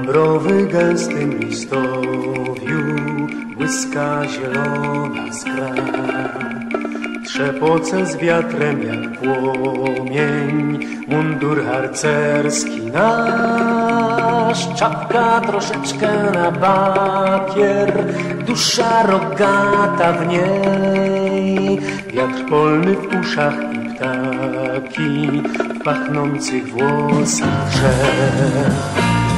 Dąbrowy gęstym listowiu błyska zielona skra. Trzepoce z wiatrem jak płomień, mundur harcerski nasz, czapka troszeczkę na bakier, dusza rogata w niej, wiatr polny w uszach i ptaki w pachnących włosach drzew.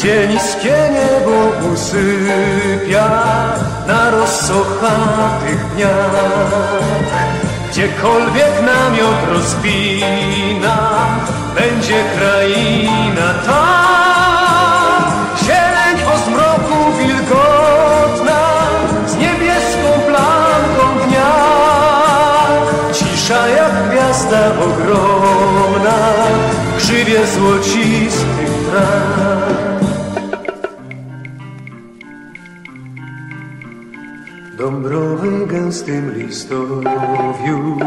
Gdzie niskie niebo usypia na rozsochatych dniach. Gdziekolwiek namiot rozpina, będzie kraina ta. Zieleń o zmroku wilgotna, z niebieską plamką dnia. Cisza jak gwiazda ogromna, krzywie złocistych traw. Dąbrowy gęstym listowiu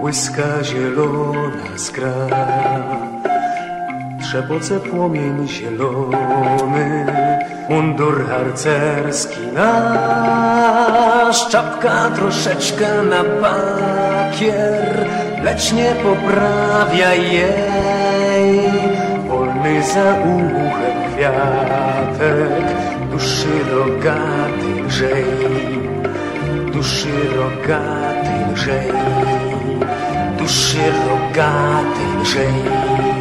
błyska zielona skra. Trzepoce płomień zielony, mundur harcerski nasz. Czapka troszeczkę na bakier, lecz nie poprawia jej. Wolny za uchem kwiatek, duszy rogaty grzej duszy rogaty lżej, duszy rogaty lżej.